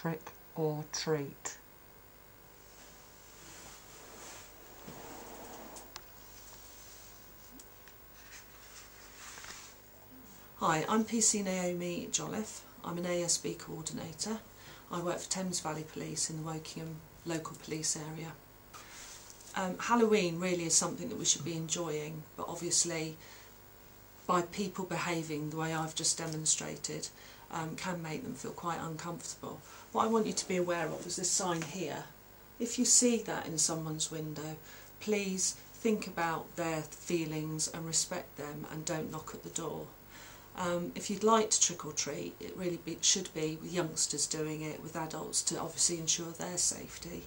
trick or treat. Hi, I'm PC Naomi Jolliffe. I'm an ASB coordinator. I work for Thames Valley Police in the Wokingham local police area. Um, Halloween really is something that we should be enjoying, but obviously by people behaving the way I've just demonstrated um, can make them feel quite uncomfortable. What I want you to be aware of is this sign here. If you see that in someone's window, please think about their feelings and respect them and don't knock at the door. Um, if you'd like to trick or treat, it really be, should be with youngsters doing it, with adults to obviously ensure their safety.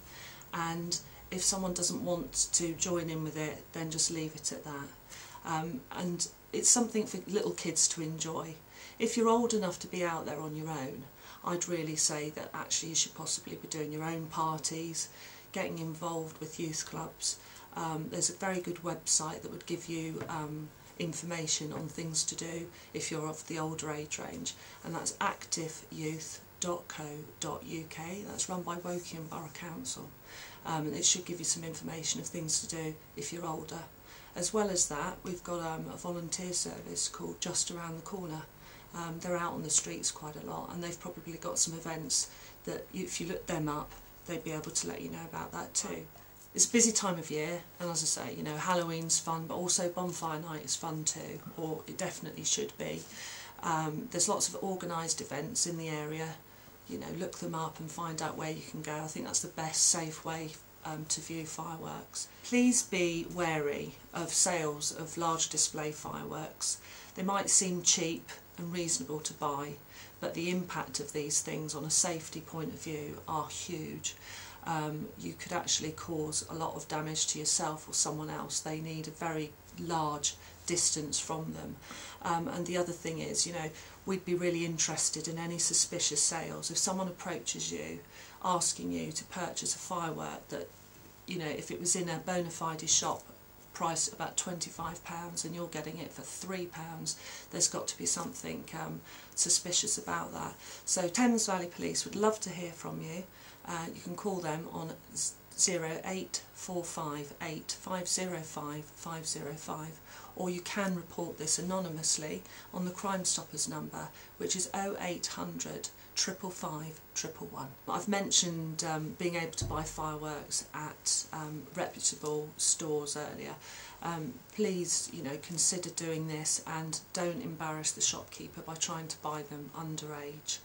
And if someone doesn't want to join in with it, then just leave it at that. Um, and it's something for little kids to enjoy. If you're old enough to be out there on your own, I'd really say that actually you should possibly be doing your own parties, getting involved with youth clubs. Um, there's a very good website that would give you um, information on things to do if you're of the older age range and that's activeyouth.co.uk that's run by Wokingham Borough Council. Um, and it should give you some information of things to do if you're older. As well as that we've got um, a volunteer service called Just Around the Corner um, they're out on the streets quite a lot and they've probably got some events that if you look them up they'd be able to let you know about that too. It's a busy time of year, and as I say, you know, Halloween's fun, but also bonfire night is fun too, or it definitely should be. Um, there's lots of organised events in the area. You know, look them up and find out where you can go. I think that's the best safe way um, to view fireworks. Please be wary of sales of large display fireworks. They might seem cheap and reasonable to buy, but the impact of these things on a safety point of view are huge um, you could actually cause a lot of damage to yourself or someone else. They need a very large distance from them. Um, and the other thing is, you know, we'd be really interested in any suspicious sales. If someone approaches you asking you to purchase a firework that, you know, if it was in a bona fide shop price about £25 and you're getting it for £3, there's got to be something um, suspicious about that. So Thames Valley Police would love to hear from you. Uh, you can call them on 08458 505 505 or you can report this anonymously on the Crime Stoppers number which is 0800 555 111. I've mentioned um, being able to buy fireworks at um, reputable stores earlier. Um, please, you know, consider doing this and don't embarrass the shopkeeper by trying to buy them underage.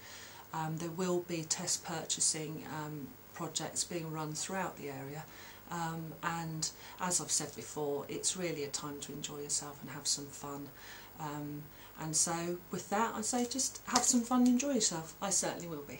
Um, there will be test purchasing um, projects being run throughout the area um, and as I've said before it's really a time to enjoy yourself and have some fun um, and so with that I say just have some fun and enjoy yourself. I certainly will be.